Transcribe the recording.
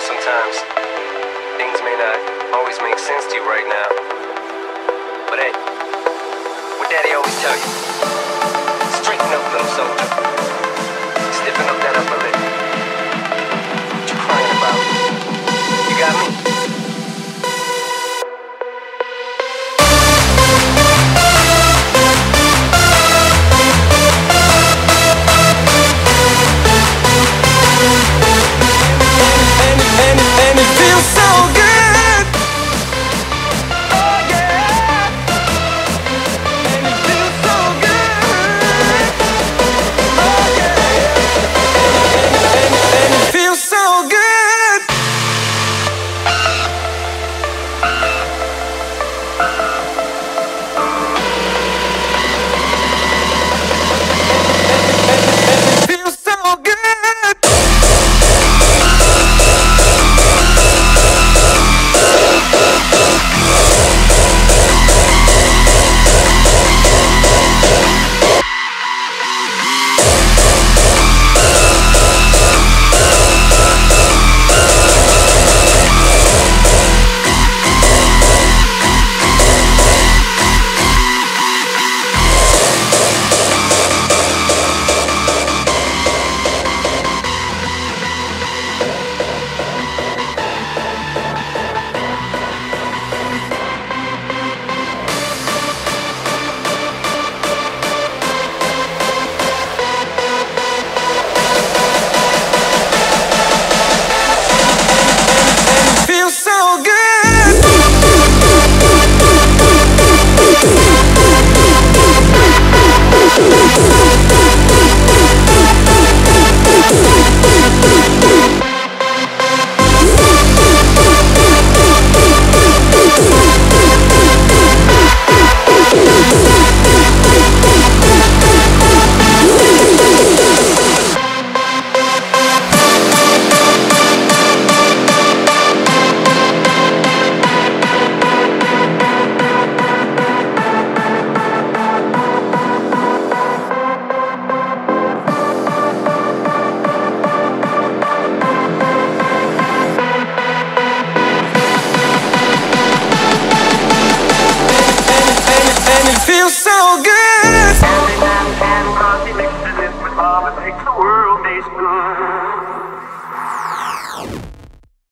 know sometimes things may not always make sense to you right now. But hey, what daddy always tell you, straighten up, little soldier.